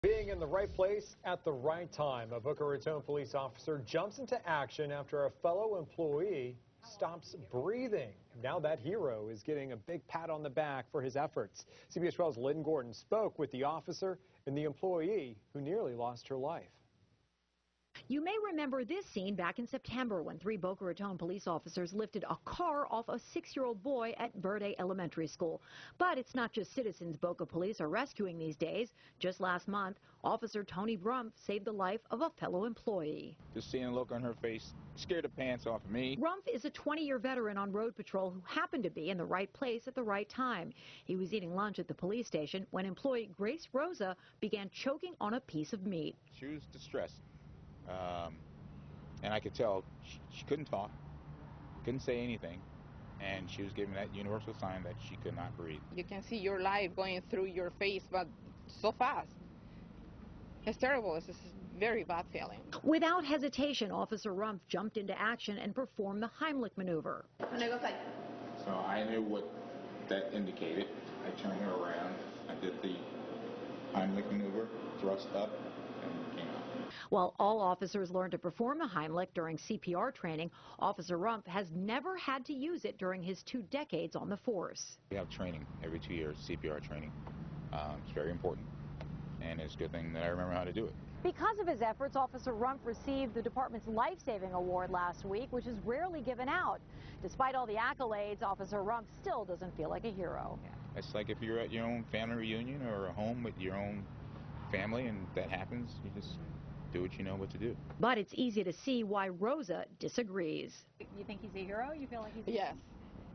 Being in the right place at the right time, a Boca Raton police officer jumps into action after a fellow employee stops breathing. Now that hero is getting a big pat on the back for his efforts. CBS 12's Lynn Gordon spoke with the officer and the employee who nearly lost her life. You may remember this scene back in September when three Boca Raton police officers lifted a car off a six-year-old boy at Verde Elementary School. But it's not just citizens Boca police are rescuing these days. Just last month, Officer Tony Rumpf saved the life of a fellow employee. Just seeing the look on her face scared the pants off of me. Rumpf is a 20-year veteran on road patrol who happened to be in the right place at the right time. He was eating lunch at the police station when employee Grace Rosa began choking on a piece of meat. She was distressed. Um, and I could tell she, she couldn't talk, couldn't say anything, and she was giving that universal sign that she could not breathe. You can see your life going through your face, but so fast. It's terrible. It's just a very bad feeling. Without hesitation, Officer Rumpf jumped into action and performed the Heimlich maneuver. So I knew what that indicated. I turned her around. I did the Heimlich maneuver, thrust up, and came out. While all officers learn to perform the Heimlich during CPR training, Officer Rumpf has never had to use it during his two decades on the force. We have training every two years, CPR training. Um, it's very important, and it's a good thing that I remember how to do it. Because of his efforts, Officer Rumpf received the department's life-saving award last week, which is rarely given out. Despite all the accolades, Officer Rumpf still doesn't feel like a hero. It's like if you're at your own family reunion or a home with your own family and that happens, you just do what you know what to do. But it's easy to see why Rosa disagrees. You think he's a hero? You feel like he's a Yes,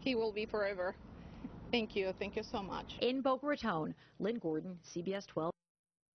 he will be forever. Thank you. Thank you so much. In Boca Raton, Lynn Gordon, CBS 12.